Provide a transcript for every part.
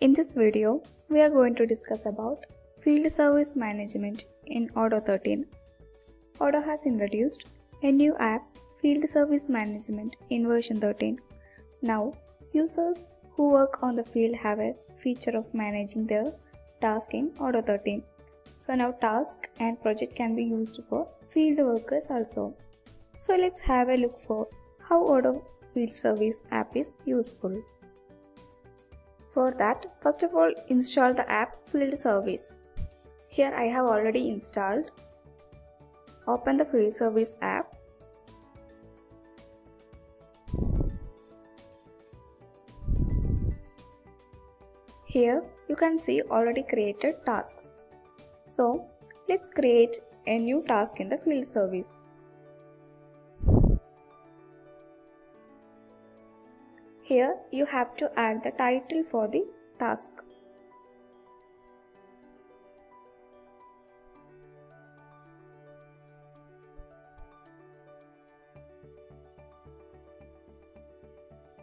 In this video, we are going to discuss about field service management in Odoo 13. Odoo has introduced a new app, Field Service Management, in version 13. Now, users who work on the field have a feature of managing their task in Odoo 13. So now task and project can be used for field workers also. So let's have a look for how Odoo Field Service app is useful. For that, first of all install the app Field Service. Here I have already installed. Open the Field Service app. Here you can see already created tasks. So let's create a new task in the field service. Here you have to add the title for the task.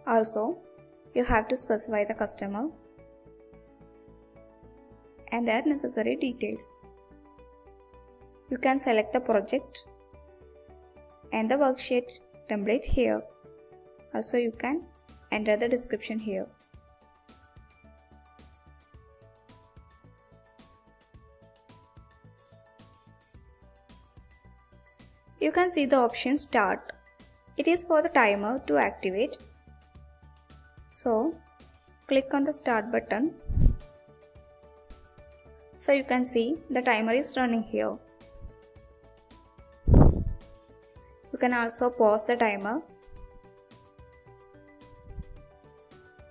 Also, you have to specify the customer and their necessary details. You can select the project and the worksheet template here. Also, you can enter the description here. You can see the option start. It is for the timer to activate. So click on the start button. So you can see the timer is running here. You can also pause the timer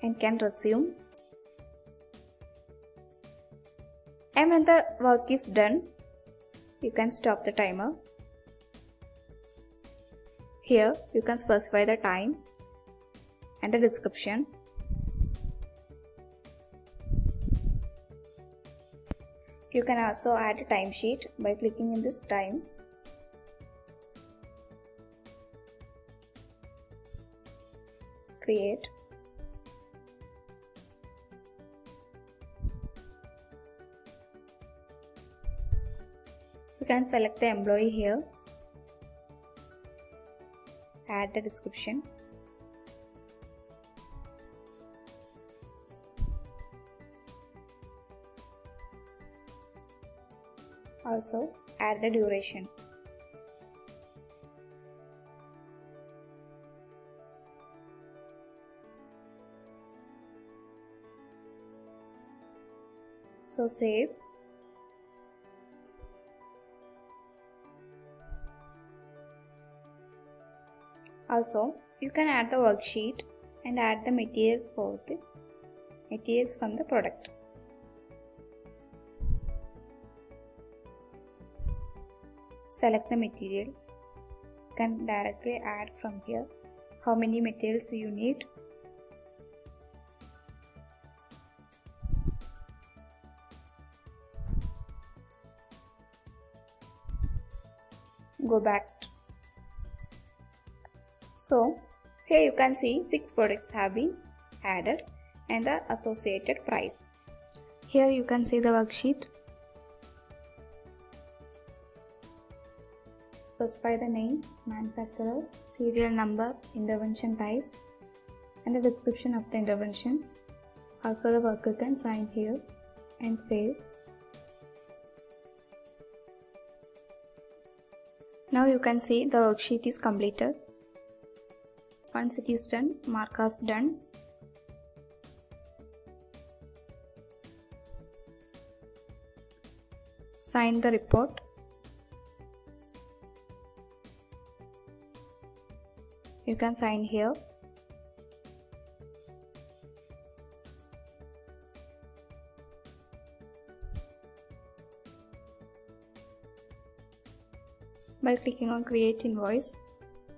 and can resume. And when the work is done, you can stop the timer. Here you can specify the time and the description. You can also add a timesheet by clicking in this time. Create You can select the employee here. Add the description. Also add the duration. So save Also, you can add the worksheet and add the materials for the materials from the product. Select the material. You can directly add from here how many materials you need. Go back so here you can see 6 products have been added and the associated price. Here you can see the worksheet. Specify the name, manufacturer, serial number, intervention type and the description of the intervention. Also the worker can sign here and save. Now you can see the worksheet is completed. Once it is done, mark as done. Sign the report. You can sign here. By clicking on create invoice,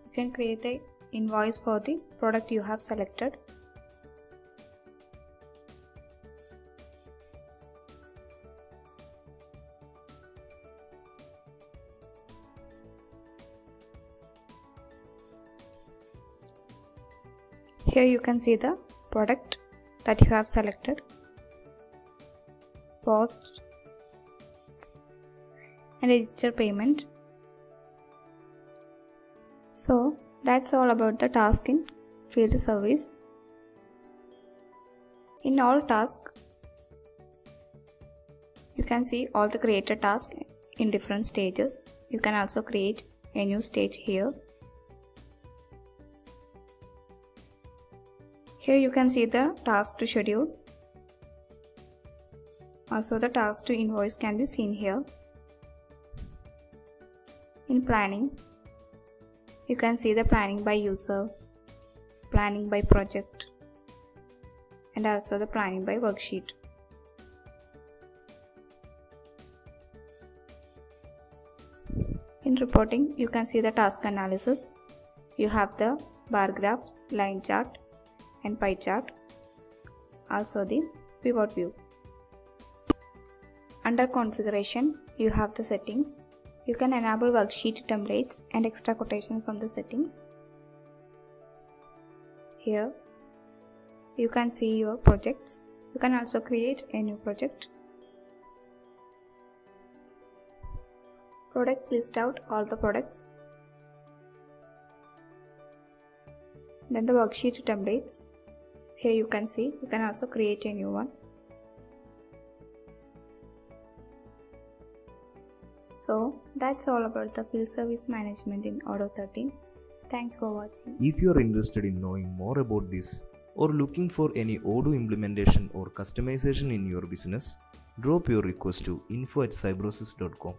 you can create a invoice for the product you have selected. Here you can see the product that you have selected. post and register payment. So that's all about the task in field service. In all tasks, you can see all the created tasks in different stages. You can also create a new stage here. Here you can see the task to schedule. Also the task to invoice can be seen here. In planning, you can see the planning by user, planning by project, and also the planning by worksheet. In reporting, you can see the task analysis. You have the bar graph, line chart, and pie chart. Also the pivot view. Under configuration, you have the settings. You can enable worksheet templates and extra quotations from the settings. Here, you can see your projects. You can also create a new project. Products list out all the products. Then the worksheet templates. Here you can see, you can also create a new one. So that's all about the field service management in Odoo 13. Thanks for watching. If you are interested in knowing more about this or looking for any Odoo implementation or customization in your business, drop your request to info at cybrosys.com.